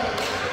เ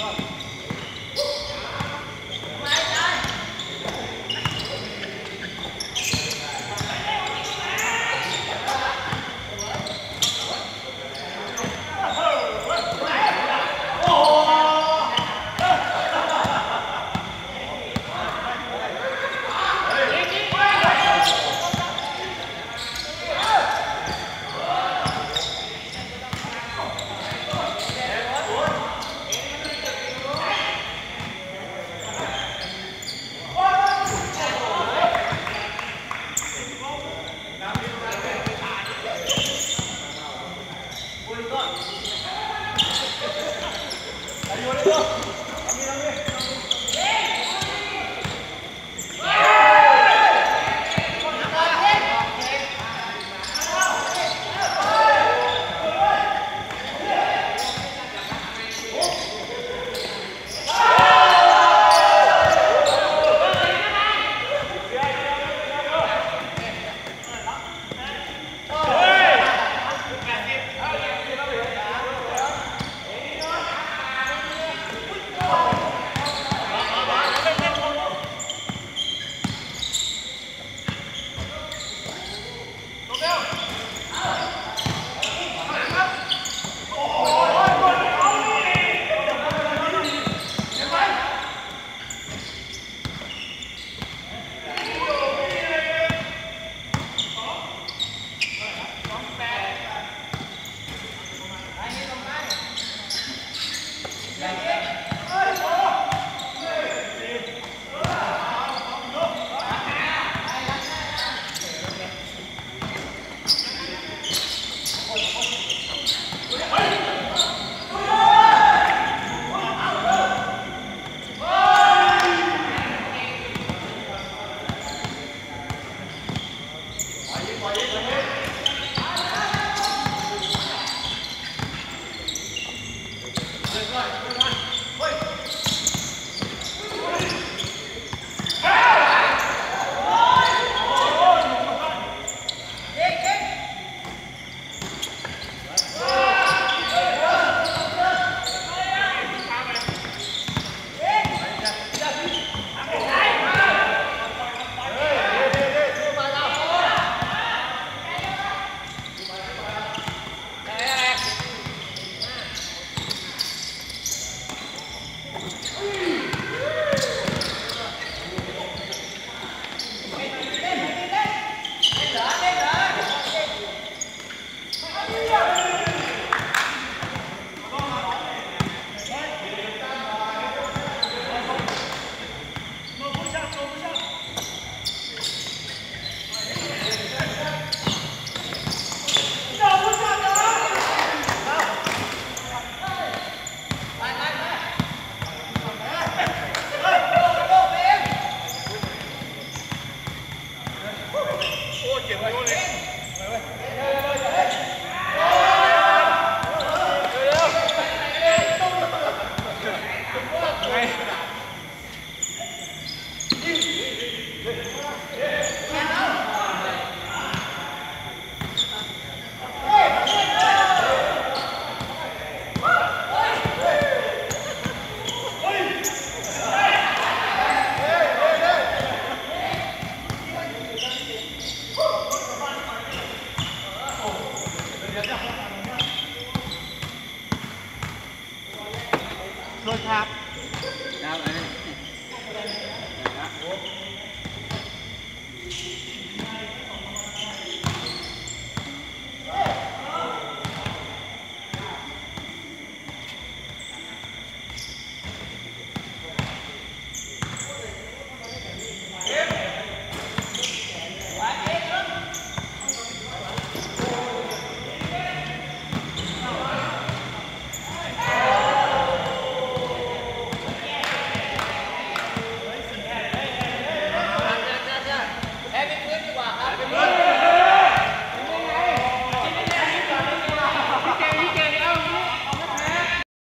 up. Yeah.